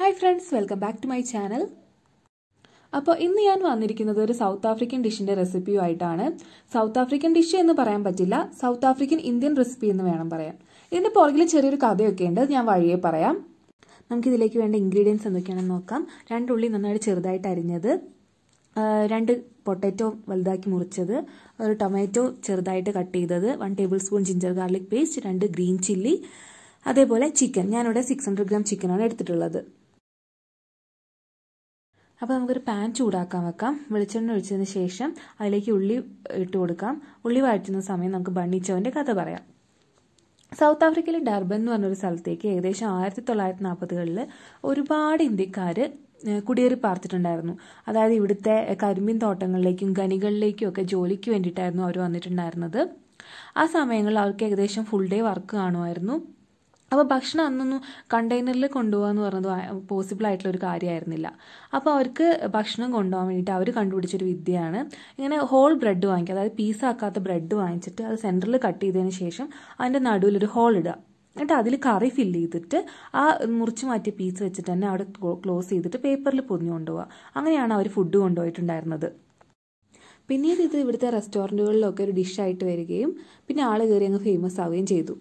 Hi friends welcome back to my channel അപ്പോൾ ഇന്ന് ഞാൻ വന്നിരിക്കുന്നത് ഒരു സൗത്ത് ആഫ്രിക്കൻ ഡിഷിന്റെ റെസിപ്പിയുമായിട്ടാണ് സൗത്ത് ആഫ്രിക്കൻ ഡിഷ് എന്ന് പറയാൻ പറ്റില്ല. സൗത്ത് ആഫ്രിക്കൻ ഇന്ത്യൻ റെസിപ്പി എന്ന് വേണം പറയാൻ. ഇതിന്റെ പുറകിൽ ചെറിയൊരു കഥയൊക്കെ ഉണ്ട്. ഞാൻ വഴിയെ പറയാം. നമുക്കിതിലേക്ക് വേണ്ട ഇൻഗ്രീഡിയൻസ് എന്തൊക്കെയാണെന്ന് നോക്കാം. രണ്ടുള്ളി നന്നായിട്ട് ചെറുതായിട്ട് അരിഞ്ഞത്. രണ്ട് പൊട്ടാറ്റോ വലുതാക്കി മുറിച്ചത്. ഒരു ടൊമാറ്റോ ചെറുതായിട്ട് കട്ട് ചെയ്തത്. One tablespoon ginger garlic paste രണ്ട് ഗ്രീൻ ചില്ലി അതേപോലെ ചിക്കൻ ഞാനിവിടെ സിക്സ് ഹൺഡ്രഡ് ഗ്രാം ചിക്കനാണ് എടുത്തിട്ടുള്ളത്. അപ്പോൾ നമുക്കൊരു പാൻ ചൂടാക്കാൻ വെക്കാം. വെളിച്ചെണ്ണ ഒഴിച്ചതിന് ശേഷം അതിലേക്ക് ഉള്ളി ഇട്ട് കൊടുക്കാം. ഉള്ളി വഴറ്റുന്ന സമയം നമുക്ക് ബണ്ണിച്ചവന്റെ കഥ പറയാം. സൗത്ത് ആഫ്രിക്കയിലെ ഡർബൻ എന്ന് പറഞ്ഞൊരു സ്ഥലത്തേക്ക് ഏകദേശം ആയിരത്തി തൊള്ളായിരത്തി നാൽപ്പതുകളിൽ ഒരുപാട് ഇന്ത്യക്കാർ കുടിയേറി പാർത്തിട്ടുണ്ടായിരുന്നു. അതായത് ഇവിടുത്തെ കരിമീൻ തോട്ടങ്ങളിലേക്കും ഖനികളിലേക്കും ഒക്കെ ജോലിക്ക് വേണ്ടിയിട്ടായിരുന്നു അവർ വന്നിട്ടുണ്ടായിരുന്നത്. ആ സമയങ്ങളിൽ അവർക്ക് ഏകദേശം ഫുൾ ഡേ വർക്ക് കാണുമായിരുന്നു. അപ്പോൾ ഭക്ഷണം അന്നൊന്നും കണ്ടെയ്നറിൽ കൊണ്ടുപോകുക എന്ന് പറയുന്നത് പോസിബിൾ ആയിട്ടുള്ള ഒരു കാര്യമായിരുന്നില്ല അപ്പോൾ അവർക്ക് ഭക്ഷണം കൊണ്ടുപോകാൻ വേണ്ടിയിട്ട് അവർ കണ്ടുപിടിച്ചൊരു വിദ്യയാണ്. ഇങ്ങനെ ഹോൾ ബ്രെഡ് വാങ്ങിക്കുക അതായത് പീസ് പീസാക്കാത്ത ബ്രെഡ് വാങ്ങിച്ചിട്ട് അത് സെന്ററിൽ കട്ട് ചെയ്തതിന് ശേഷം അതിന്റെ നടുവിലൊരു ഹോൾ ഇടുക. എന്നിട്ട് അതിൽ കറി ഫില്ല് ചെയ്തിട്ട് ആ മുറിച്ച് മാറ്റിയ പീസ് വെച്ചിട്ട് തന്നെ അവിടെ ക്ലോസ് ചെയ്തിട്ട് പേപ്പറിൽ പൊതിഞ്ഞു കൊണ്ടുപോകുക അങ്ങനെയാണ് അവർ ഫുഡ് കൊണ്ടുപോയിട്ടുണ്ടായിരുന്നത്. പിന്നീട് ഇത് ഇവിടുത്തെ റെസ്റ്റോറന്റുകളിലൊക്കെ ഒരു ഡിഷായിട്ട് വരികയും പിന്നെ ആൾ കയറി അങ്ങ് ഫേമസ് ആവുകയും ചെയ്തു.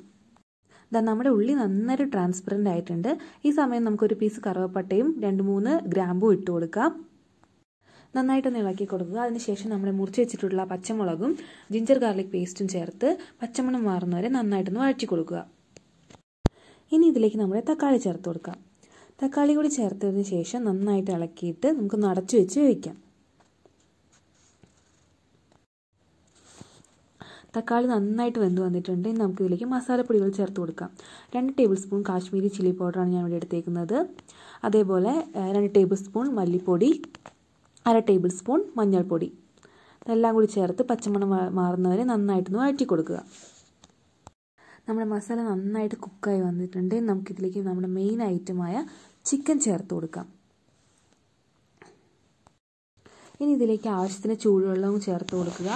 ഇതാ നമ്മുടെ ഉള്ളി നന്നായിട്ട് ട്രാൻസ്പെറന്റ് ആയിട്ടുണ്ട്. ഈ സമയം നമുക്കൊരു പീസ് കറുവപ്പട്ടയും രണ്ട് മൂന്ന് ഗ്രാമ്പും ഇട്ട് കൊടുക്കാം. നന്നായിട്ടൊന്ന് ഇളക്കി കൊടുക്കുക. അതിനുശേഷം നമ്മൾ മുറിച്ച് വെച്ചിട്ടുള്ള പച്ചമുളകും ജിഞ്ചർ ഗാർലിക് പേസ്റ്റും ചേർത്ത് പച്ചമണം മാറുന്നവരെ നന്നായിട്ടൊന്ന് വഴറ്റി കൊടുക്കുക. ഇനി ഇതിലേക്ക് നമ്മൾ തക്കാളി ചേർത്ത് കൊടുക്കാം. തക്കാളി കൂടി ചേർത്തതിന് ശേഷം നന്നായിട്ട് ഇളക്കിയിട്ട് നമുക്ക് നടച്ചു വെച്ച് വേവിക്കാം. തക്കാളി നന്നായിട്ട് വെന്ത് വന്നിട്ടുണ്ട്. ഇനി നമുക്ക് ഇതിലേക്ക് മസാലപ്പൊടികൾ ചേർത്ത് കൊടുക്കാം. രണ്ട് ടേബിൾ സ്പൂൺ കാശ്മീരി ചില്ലി പൗഡറാണ് ഞാൻ ഇവിടെ എടുത്തേക്കുന്നത്. അതേപോലെ രണ്ട് ടേബിൾ സ്പൂൺ മല്ലിപ്പൊടി അര ടേബിൾ സ്പൂൺ മഞ്ഞൾപ്പൊടി. ഇതെല്ലാം കൂടി ചേർത്ത് പച്ചമണം മാറുന്നവരെ നന്നായിട്ടൊന്ന് വഴറ്റി കൊടുക്കുക. നമ്മുടെ മസാല നന്നായിട്ട് കുക്കായി വന്നിട്ടുണ്ട്. നമുക്കിതിലേക്ക് നമ്മുടെ മെയിൻ ഐറ്റമായ ചിക്കൻ ചേർത്ത് കൊടുക്കാം. ഇനി ഇതിലേക്ക് ആവശ്യത്തിന് ചൂടുവെള്ളവും ചേർത്ത് കൊടുക്കുക.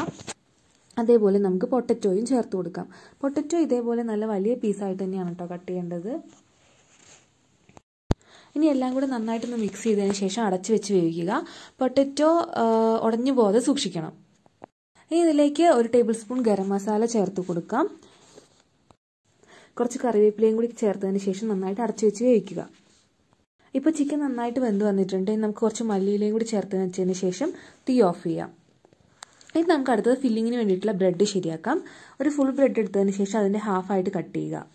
അതേപോലെ നമുക്ക് പൊട്ടറ്റോയും ചേർത്ത് കൊടുക്കാം. പൊട്ടറ്റോ ഇതേപോലെ നല്ല വലിയ പീസായിട്ട് തന്നെയാണ് കേട്ടോ കട്ട് ചെയ്യേണ്ടത്. ഇനി എല്ലാം കൂടെ നന്നായിട്ടൊന്ന് മിക്സ് ചെയ്തതിന് ശേഷം അടച്ചു വെച്ച് വേവിക്കുക. പൊട്ടറ്റോ ഉടഞ്ഞു പോകാതെ സൂക്ഷിക്കണം. ഇനി ഇതിലേക്ക് ഒരു ടേബിൾ സ്പൂൺ ഗരം മസാല ചേർത്ത് കൊടുക്കാം. കുറച്ച് കറിവേപ്പിലയും കൂടി ചേർത്തതിന് ശേഷം നന്നായിട്ട് അടച്ചു വെച്ച് വേവിക്കുക. ഇപ്പോൾ ചിക്കൻ നന്നായിട്ട് വെന്ത് വന്നിട്ടുണ്ട്. നമുക്ക് കുറച്ച് മല്ലിയിലയും കൂടി ചേർത്ത് വെച്ചതിന് ശേഷം തീ ഓഫ് ചെയ്യാം. ഇനി നമുക്ക് അടുത്തത് ഫില്ലിങ്ങിന് വേണ്ടിയിട്ടുള്ള ബ്രെഡ് ശരിയാക്കാം. ഒരു ഫുൾ ബ്രെഡ് എടുത്തതിന് ശേഷം അതിന്റെ ഹാഫായിട്ട് കട്ട് ചെയ്യുക.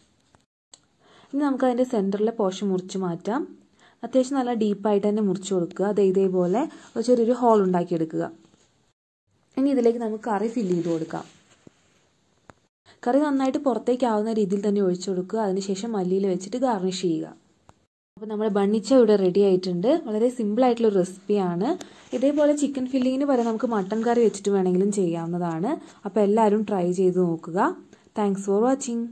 ഇനി നമുക്ക് അതിന്റെ സെന്ററിലെ പോർഷൻ മുറിച്ച് മാറ്റാം. അത്യാവശ്യം നല്ല ഡീപ്പായിട്ട് തന്നെ മുറിച്ച് കൊടുക്കുക. അത് ഇതേപോലെ ചെറിയൊരു ഹോൾ ഉണ്ടാക്കിയെടുക്കുക. ഇനി ഇതിലേക്ക് നമുക്ക് കറി ഫില്ല് ചെയ്ത് കൊടുക്കാം. കറി നന്നായിട്ട് പുറത്തേക്കാവുന്ന രീതിയിൽ തന്നെ ഒഴിച്ചു കൊടുക്കുക. അതിനുശേഷം മല്ലിയിൽ വെച്ചിട്ട് ഗാർണിഷ് ചെയ്യുക. അപ്പോൾ നമ്മുടെ ബണ്ണിച്ച ഇവിടെ റെഡി ആയിട്ടുണ്ട്. വളരെ സിമ്പിൾ ആയിട്ടുള്ള റെസിപ്പിയാണ് ഇതേപോലെ ചിക്കൻ ഫില്ലിങ്ങിന് പകരം നമുക്ക് മട്ടൻ കറി വെച്ചിട്ട് വേണമെങ്കിലും ചെയ്യാവുന്നതാണ്. അപ്പോൾ എല്ലാവരും ട്രൈ ചെയ്ത് നോക്കുക. Thanks for watching